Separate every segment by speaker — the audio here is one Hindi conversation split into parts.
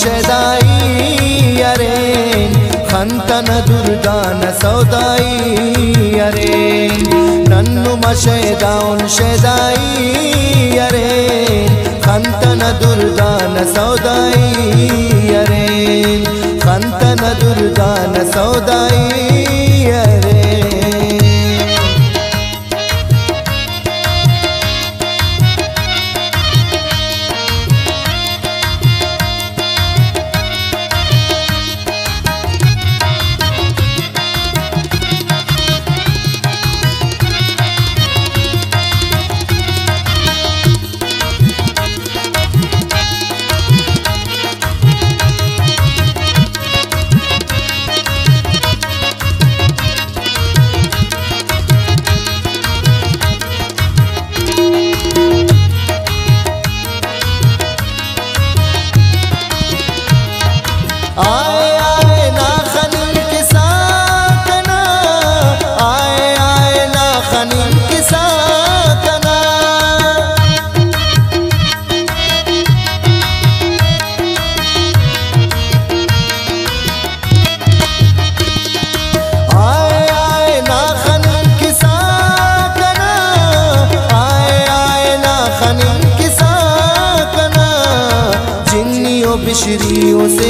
Speaker 1: शेदाि अरे कन्तन दुर्गान सौदायि अरे ननु मशन् शेदायरे कन्तन दुर्गान सौदायि अरे कन्दन दुर्गान सौदायि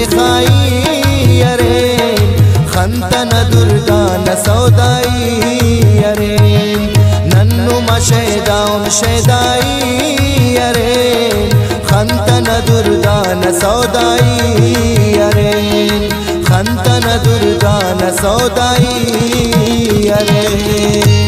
Speaker 1: खाई अरे। खंतन दुर्गा न सौदाई अरे। नन्नु मशेदाउन शेदाई अरे। खंतन दुर्गा न सौदाई अरे। खंतन दुर्गा न सौदाई अरे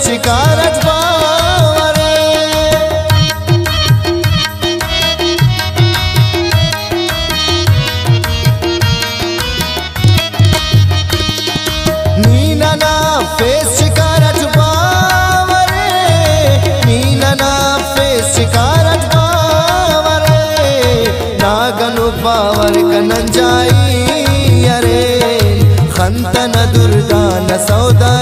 Speaker 1: शिकारत बावरे। नीना ना फेस शिकारत बावरे। नीना ना फेस शिकारत बावरे। नागनु पावर कनंजाई अरे। खंतन दुर्गा न सौदा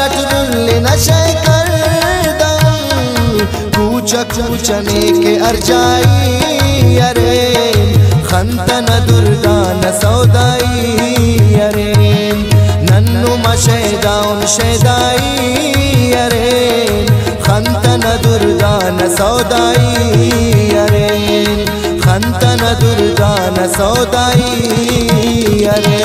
Speaker 1: शार शारट रुल्ली नशे कर दऊं कूच कूचने के अर्जाई अरे खंतन दुर्गा न सौदाई अरे नन्नु मशेदाउन शेदाई अरे खंतन दुर्गा न सौदाई अरे खंतन दुर्गा न सौदाई अरे